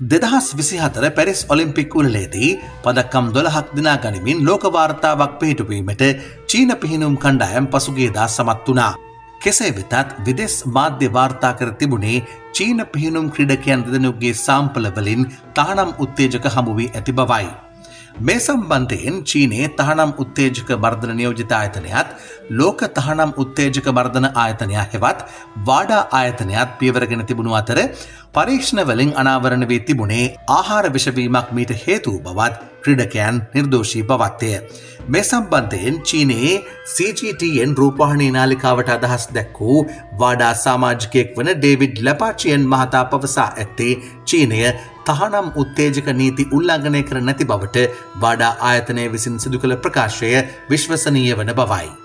දෙදහස් විසිහතර Paris Olympic උලලේදී පදක්කම් දොළහක් දිනා ගනිමින් ලෝකවාර්තාවක් පිහිටුවීමට චීන පිහිනුම් කණ්ඩායම් පසුගේදා සමත් වනා. කෙසේ වෙතත් විදෙස් මාධ්‍ය වාර්තා කර තිබුණේ චීන පිහිනුම් ක්‍රඩකයන් දෙදනුගේ සාම්පලවලින් තහනම් උත්තේජක හමුවී ඇති බවයි. මේ සම්බන්ධයෙන් චීනයේ තහනම් උත්තේජක මර්ධන නියෝජිත ආයතනයත් ලෝක තහනම් උත්තේජක මර්ධන ආයතනයක් හෙවත් වාඩා ආයතනයක් පියවරගෙන තිබුණු අතර පරීක්ෂණ වලින් අනාවරණ වී තිබුණේ ආහාර විෂවීමක් මීට හේතු බවත් ක්‍රඩකයන් නිර්දෝෂී බවත්තය. මේ සම්බන්ධයෙන් චීනයේ CGTN රූපවාහනී නාලිකාවට අදහස් දැක්වූ වාඩා සාමාජිකයෙක් වන ඩේවිඩ් ලැපාචියන් මහතා පවසා ඇත්තේ චීනය තහනම් උත්තේජක නීති උල්ලංඝනය කර නැති බවට වඩා ආයතනය විසින් සිදු කළ ප්‍රකාශය විශ්වසනීය වන බවයි.